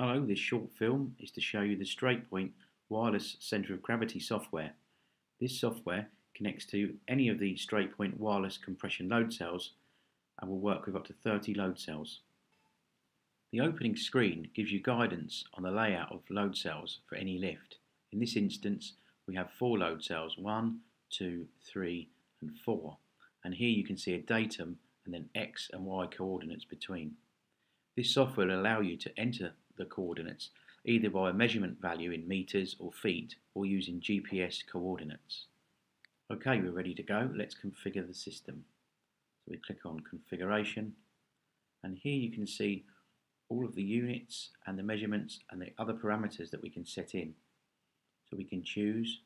Hello, this short film is to show you the StraightPoint wireless centre of gravity software. This software connects to any of the StraightPoint wireless compression load cells and will work with up to 30 load cells. The opening screen gives you guidance on the layout of load cells for any lift. In this instance we have four load cells, one, two, three and four and here you can see a datum and then x and y coordinates between. This software will allow you to enter the coordinates either by a measurement value in meters or feet or using GPS coordinates. Okay, we're ready to go. Let's configure the system. So we click on configuration and here you can see all of the units and the measurements and the other parameters that we can set in. So we can choose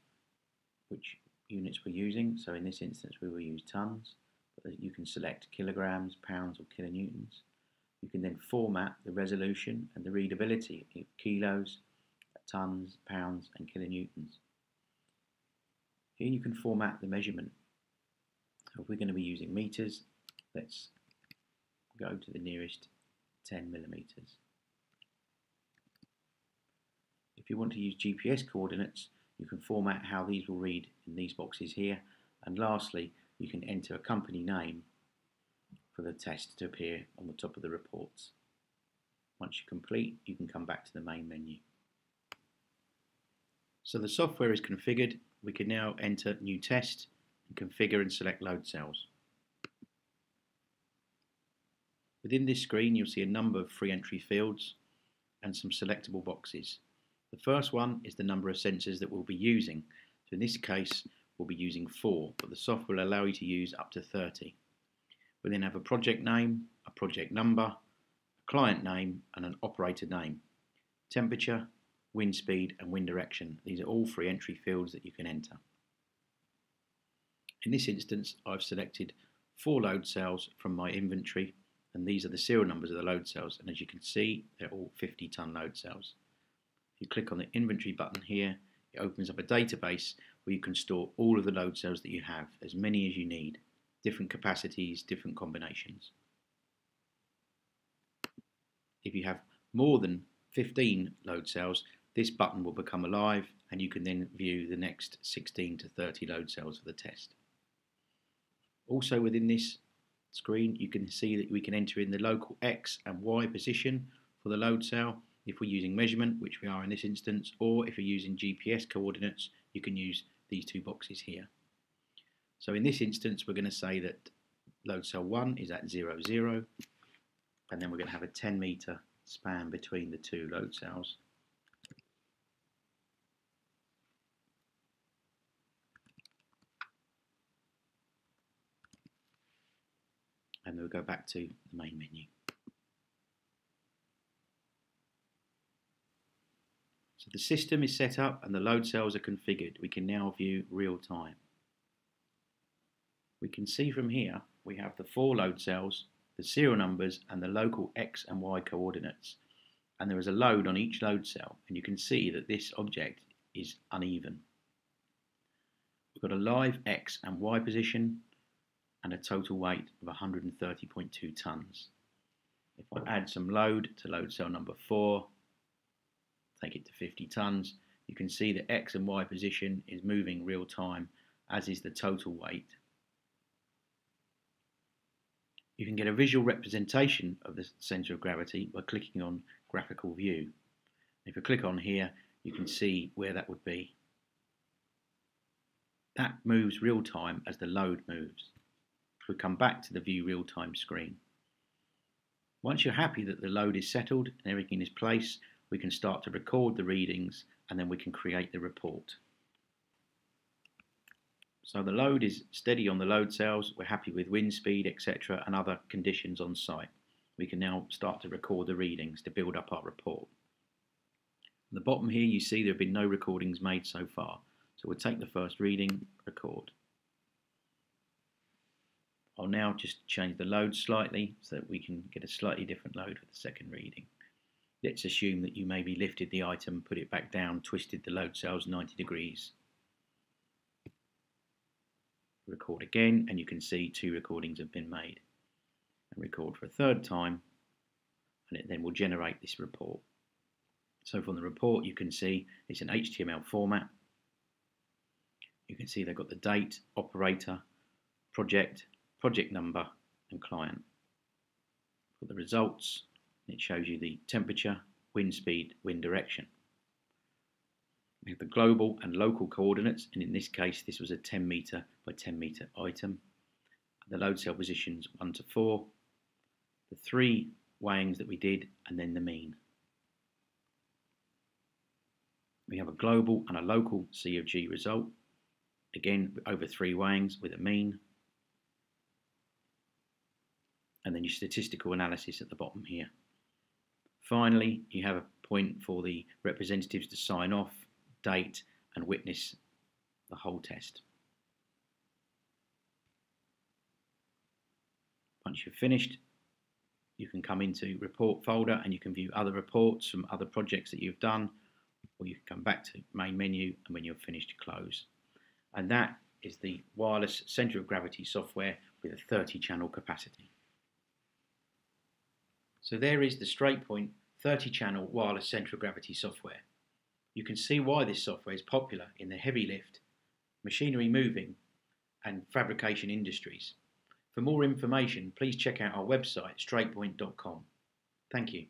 which units we're using. So in this instance we will use tons. But you can select kilograms, pounds or kilonewtons. You can then format the resolution and the readability in kilos, tons, pounds and kilonewtons. Here you can format the measurement. If we're going to be using meters, let's go to the nearest 10 millimeters. If you want to use GPS coordinates, you can format how these will read in these boxes here. And lastly, you can enter a company name for the test to appear on the top of the reports. Once you complete, you can come back to the main menu. So the software is configured. We can now enter new test and configure and select load cells. Within this screen you'll see a number of free entry fields and some selectable boxes. The first one is the number of sensors that we'll be using. So in this case we'll be using four, but the software will allow you to use up to 30. We then have a project name, a project number, a client name and an operator name. Temperature, wind speed and wind direction. These are all free entry fields that you can enter. In this instance I've selected four load cells from my inventory and these are the serial numbers of the load cells and as you can see they're all 50 ton load cells. If you click on the inventory button here it opens up a database where you can store all of the load cells that you have, as many as you need different capacities, different combinations. If you have more than 15 load cells, this button will become alive and you can then view the next 16 to 30 load cells for the test. Also within this screen you can see that we can enter in the local X and Y position for the load cell if we're using measurement, which we are in this instance, or if you're using GPS coordinates, you can use these two boxes here. So in this instance, we're going to say that load cell 1 is at 0, 0, and then we're going to have a 10 meter span between the two load cells. And then we'll go back to the main menu. So the system is set up and the load cells are configured. We can now view real time we can see from here we have the four load cells, the serial numbers and the local X and Y coordinates. And there is a load on each load cell and you can see that this object is uneven. We've got a live X and Y position and a total weight of 130.2 tonnes. If I add some load to load cell number 4, take it to 50 tonnes, you can see the X and Y position is moving real time as is the total weight you can get a visual representation of the centre of gravity by clicking on graphical view. If you click on here, you can see where that would be. That moves real time as the load moves. We come back to the view real time screen. Once you're happy that the load is settled and everything is placed, we can start to record the readings and then we can create the report. So the load is steady on the load cells, we're happy with wind speed, etc. and other conditions on site. We can now start to record the readings to build up our report. At the bottom here you see there have been no recordings made so far. So we'll take the first reading, record. I'll now just change the load slightly so that we can get a slightly different load for the second reading. Let's assume that you maybe lifted the item, put it back down, twisted the load cells 90 degrees record again and you can see two recordings have been made and record for a third time and it then will generate this report So from the report, you can see it's an HTML format. You can see they've got the date, operator, project, project number, and client. For the results, it shows you the temperature, wind speed, wind direction. We have the global and local coordinates, and in this case, this was a 10 metre by 10 metre item. The load cell positions 1 to 4, the three weighings that we did, and then the mean. We have a global and a local C of G result, again over three weighings with a mean, and then your statistical analysis at the bottom here. Finally, you have a point for the representatives to sign off, date, and witness the whole test. Once you've finished, you can come into report folder and you can view other reports from other projects that you've done, or you can come back to main menu and when you're finished, close. And that is the wireless center of gravity software with a 30 channel capacity. So there is the StraightPoint 30 channel wireless centre of gravity software. You can see why this software is popular in the heavy lift, machinery moving and fabrication industries. For more information, please check out our website straightpoint.com. Thank you.